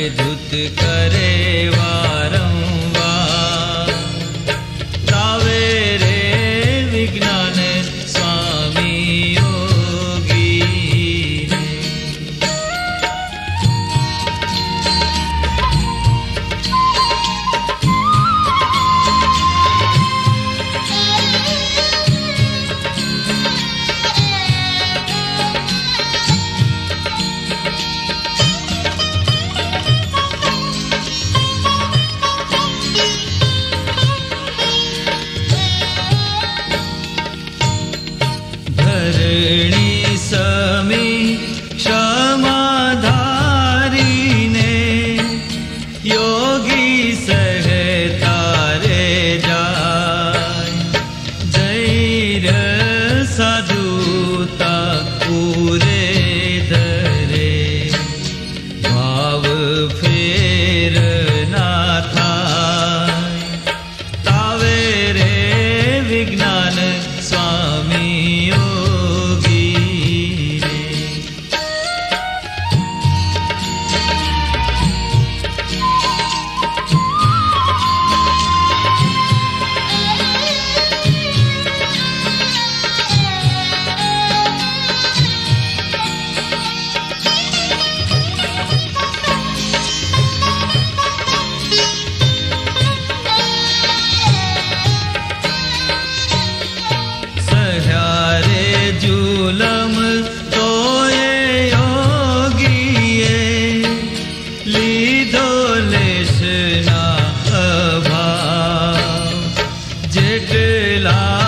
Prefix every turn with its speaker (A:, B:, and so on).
A: अड़धुत करे वारंवार धरणी समी क्षमाधारी ने योगी जाय। जैर साधुता पूरे धरे भाव फेर ना थाय। तावे रे विज्ञान स्वामी मिला